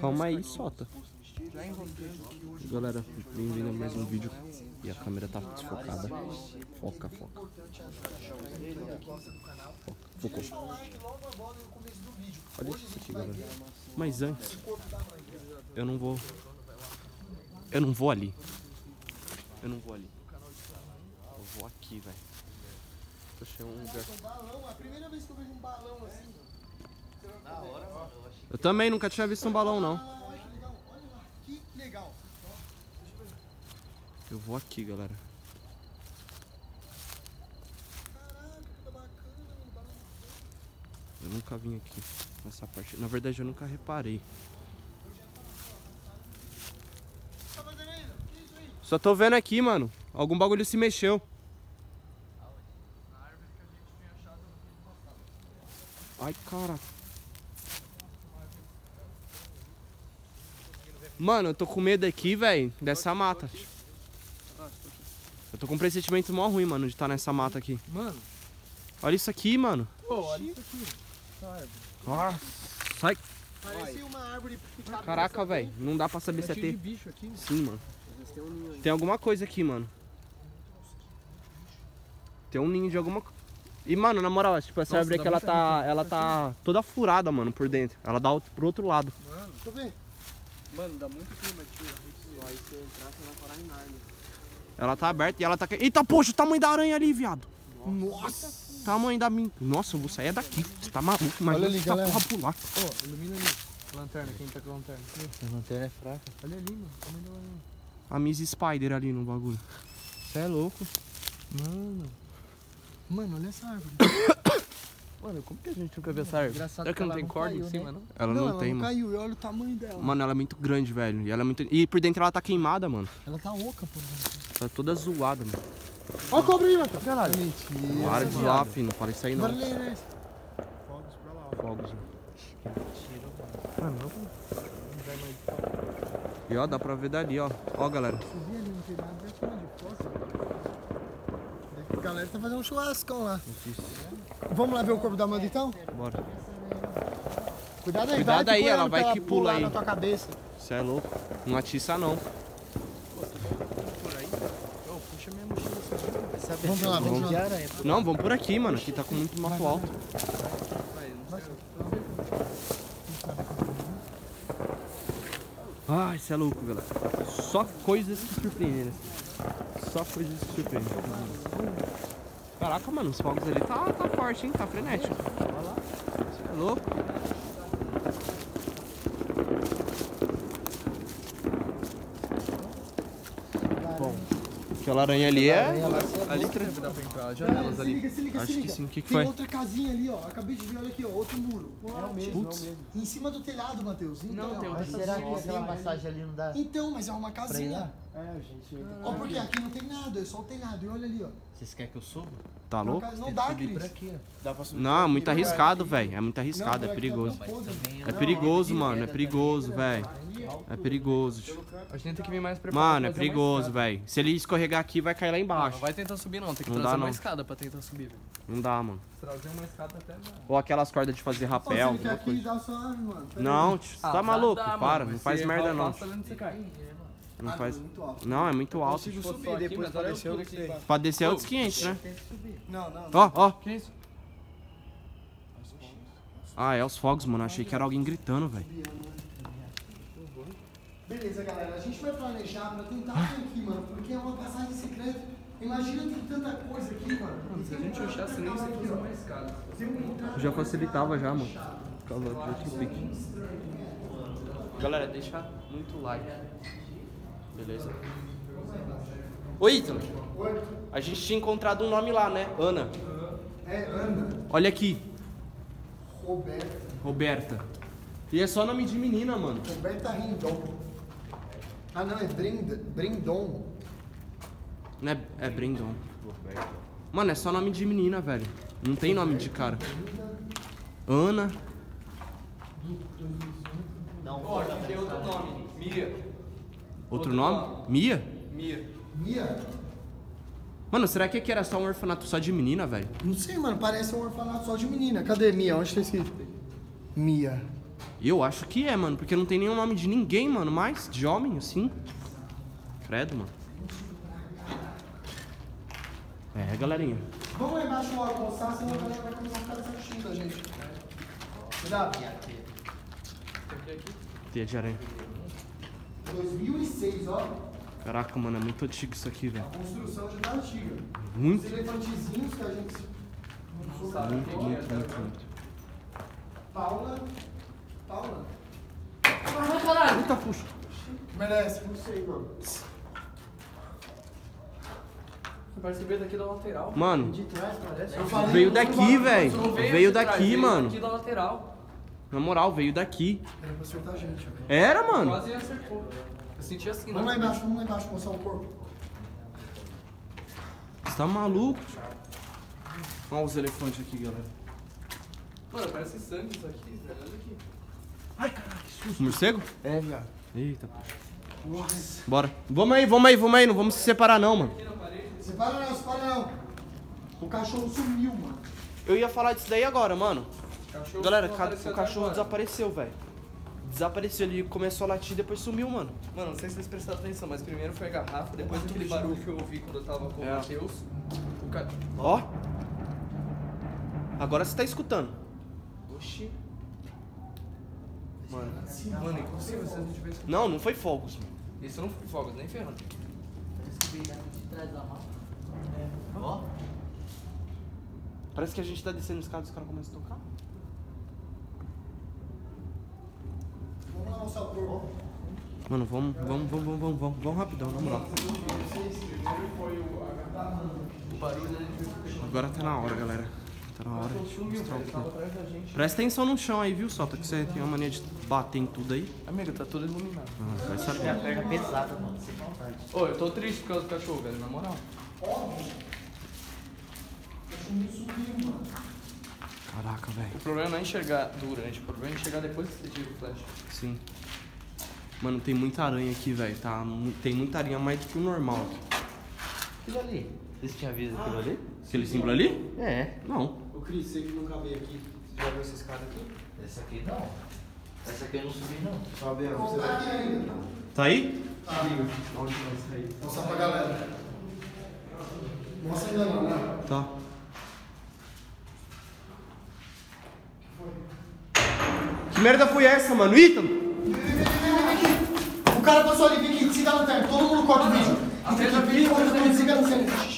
Calma aí, solta. Galera, bem-vindo a mais um vídeo. E a câmera tá desfocada. Foca, foca. Foca, focou. Olha isso aqui, galera. Mas antes, eu não vou. Eu não vou ali. Eu não vou ali. Eu vou aqui, velho. Achei um lugar. a primeira vez que eu vejo um balão assim. Eu também nunca tinha visto um balão, não. Eu vou aqui, galera. Eu nunca vim aqui nessa parte. Na verdade, eu nunca reparei. Só tô vendo aqui, mano. Algum bagulho se mexeu. Ai, cara. Mano, eu tô com medo aqui, velho, dessa mata. Eu tô com um pressentimento mó ruim, mano, de estar nessa mata aqui. Mano, Olha isso aqui, mano. pô, olha isso aqui. Nossa. Sai. Parecia uma árvore picada. Caraca, velho. Não dá pra saber se Tá é cheio de ter. bicho aqui. Sim, mano. Tem alguma coisa aqui, mano. Tem um ninho de alguma coisa. E, mano, na moral, tipo, essa Nossa, árvore aqui, ela tá, ela tá toda furada, mano, por dentro. Ela dá pro outro lado. Mano, Deixa eu ver. Mano, dá muito clima aqui. ó. Aí você entrar, você vai parar em Narnia. Ela tá aberta e ela tá... Eita, poxa, o tamanho da aranha ali, viado. Nossa. Tamanho da minha... Nossa, eu vou sair daqui. Você tá maluco, mas Olha ali, essa galera. porra pular. Ó, ilumina ali. Lanterna, quem tá com a lanterna? A lanterna é fraca. Olha ali, mano. Tamanho da lanterna. A Miss Spider ali no bagulho. Você é louco. Mano. Mano, olha essa árvore. Mano, como que a gente nunca viu essa árvore? Engraçado Será que não ela tem não corda caiu, em cima, né? não? Ela não, ela tem, não mano. caiu. E olha o tamanho dela. Mano, ela é muito grande, velho. E ela é muito... E por dentro ela tá queimada, mano. Ela tá oca, pô. Tá toda zoada, mano. Olha a cobra aí, Matheus. Caralho. Mentira. Para de zoar, filho. Não fala isso aí, não. Barulheira é esse? Fogos pra lá, ó. Fogos, mano. Mano, não não vai mais. E ó, dá pra ver dali, ó. Ó, galera. Ali, não tem nada. De. A galera tá fazendo um churrascão lá. Vamos lá ver o corpo da Amanda então? Bora. Cuidado aí, Cuidado aí, ela vai que pula aí. na tua cabeça. Você é louco. Não atiça, não. Vamos lá, vamos de lá. Não, vamos por aqui, mano. Aqui tá com muito mato alto. Ai, você é louco, galera. Só coisas que surpreendem. assim. Só coisas que surpreendem. Caraca, mano, os fogos ali tá, tá forte, hein? Tá frenético. Você é louco. Aquela aranha ali é. Ali que deve dar pra entrar. As janelas Se ali. liga, se liga, Acho se que liga. sim. O que que Tem foi? outra casinha ali, ó. Acabei de ver, olha aqui, ó. Outro muro. É o mesmo, Putz. é. Em cima do telhado, Matheus. Então, Não, tem outra Será que aquela ali- passagem ali não dá Então, mas é uma casinha. É, gente. Ó, porque aqui não tem nada, é só o telhado. E olha ali, ó. Vocês querem que eu suba? Tá louco? Não dá, Cris. aqui, ó. Dá pra subir. Não, é muito arriscado, velho. É muito arriscado, é perigoso. É perigoso, mano. É perigoso, velho. É perigoso. tio. A gente tem que vir mais preparado. Mano, é perigoso, velho. Se ele escorregar aqui, vai cair lá embaixo. não vai tentar subir não, tem que Não trazer dá, uma não. escada pra tentar subir, velho. Não dá, mano. Trazer uma escada até não. Ou aquelas cordas de fazer rapel, alguma aqui, coisa. dá mano. Pera Não, aí. tio, tá maluco? Para, não faz merda não. Tá. Não Ah, faz. não, muito alto. Não, é muito alto. Consigo tio. subir depois pra descer eu. Pra descer é outros 500, né? Não, não. não. Ó, ó. Que isso? Ah, é os fogos, mano. Achei que era alguém gritando, velho. Beleza, galera. A gente vai planejar pra tentar vir aqui, mano. Porque é uma passagem secreta. Imagina tem tanta coisa aqui, mano. Se a gente achasse nem isso aqui, uma escada. Já facilitava já, mano. Por causa de outro pique. Galera, deixa muito like. Beleza? Oi, Ítalo. A gente tinha encontrado um nome lá, né? Ana. É Ana, Olha aqui. Roberta, Roberta. E é só nome de menina, mano. Roberta Rindon. Ah, não, é Brenda, Brendon. Não é, é Brendon. Mano, é só nome de menina, velho. Não tem nome de cara. Ana. Ó, aqui tem outro nome. Mia. Outro nome? Mia? Mia. Mia? Mano, será que aqui era só um orfanato só de menina, velho? Não sei, mano. Parece um orfanato só de menina. Cadê Mia? Onde tá escrito? Mia. Eu acho que é, mano, porque não tem nenhum nome de ninguém, mano, mais de homem, assim. Credo, mano. É, galerinha. Vamos lá embaixo logo almoçar, senão a galera vai começar a ficar desafiando da gente. Cuidado. Teia de aranha. 2006, ó. Caraca, mano, é muito antigo isso aqui, velho. A construção já tá antiga. Os Muito, elefantezinhos que a gente... muito, muito, muito, muito. Paula. Paula. Eita, puxa. Merece, não sei, mano. Parece que veio daqui da lateral. Mano, De trás, parece. Eu falei veio daqui, velho. Veio daqui, veio mano. Daqui da lateral. Na moral, veio daqui. Era pra acertar a gente, velho. Era, mano. Quase acertou. Eu senti assim, Vamos lá né? embaixo, vamos lá embaixo mostrar o corpo. Você tá maluco? Olha os elefantes aqui, galera. Mano, parece sangue isso aqui, velho. Olha aqui. Morcego? É, viado. Eita, Bora. Vamos aí, vamos aí, vamos aí. Não vamos se separar, não, mano. Separa não, separa não. O cachorro sumiu, mano. Eu ia falar disso daí agora, mano. Cachorro Galera, o cachorro desapareceu, velho. Desapareceu, ele começou a latir e depois sumiu, mano. Mano, não sei se vocês prestaram atenção, mas primeiro foi a garrafa, depois aquele barulho que eu ouvi quando eu tava com o É. Matheus. O ca... Ó. Agora você tá escutando. Oxi. Mano, mano, impossível se a gente tivesse. Não, não foi fogos, mano. Isso não foi fogos, nem ferrando. Parece que a gente tá descendo os escada e os caras começam a tocar. Vamos lá mostrar o corpo. Mano, vamos, vamos, vamos, vamos, vamos, vamos, vamos rapidão, na moral. O barulho né? Agora tá na hora, galera. Tá na hora de mostrar o que. Presta atenção no chão aí, viu, Sota? Que você tem uma mania de bater em tudo aí. Amigo, tá tudo iluminado. Ah, vai Minha saber. perna é pesada, mano. Sem vontade. Ô, eu tô triste por causa do cachorro, velho, na moral. Óbvio. O cachorro sumiu, mano. Caraca, velho. O problema não é enxergar durante, o problema é enxergar depois que você tira o flash. Sim. Mano, tem muita aranha aqui, velho. Tá, tem muita aranha mais do que o normal aqui. Aquilo ali. Vocês tinham visto aquilo ali? Aquele símbolo ali? É. Não. Ô Cris, você que nunca veio aqui, você já viu essa escada aqui? Essa aqui não. Essa aqui eu não subi, não. Sobe, você vai aqui ainda. Tá aí? Mostrar pra galera. Mostra ainda não, né? Tá. Que merda foi essa, mano? Ítalo? O cara passou ali, vem aqui, desliga a lanterna. Todo mundo corta o vídeo. Corta o vídeo, desliga a lanterna.